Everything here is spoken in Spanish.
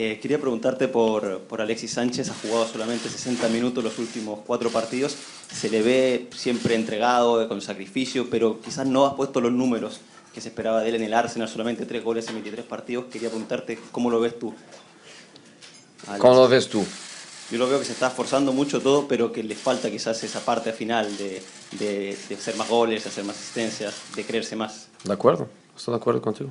Eh, quería preguntarte por, por, Alexis Sánchez, ha jugado solamente 60 minutos los últimos cuatro partidos, se le ve siempre entregado, con sacrificio, pero quizás no has puesto los números que se esperaba de él en el Arsenal, solamente tres goles en 23 partidos. Quería preguntarte cómo lo ves tú. ¿Cómo lo ves tú? Yo lo veo que se está esforzando mucho todo, pero que le falta quizás esa parte final de, de, de hacer más goles, hacer más asistencias, de creerse más. De acuerdo, estoy de acuerdo contigo.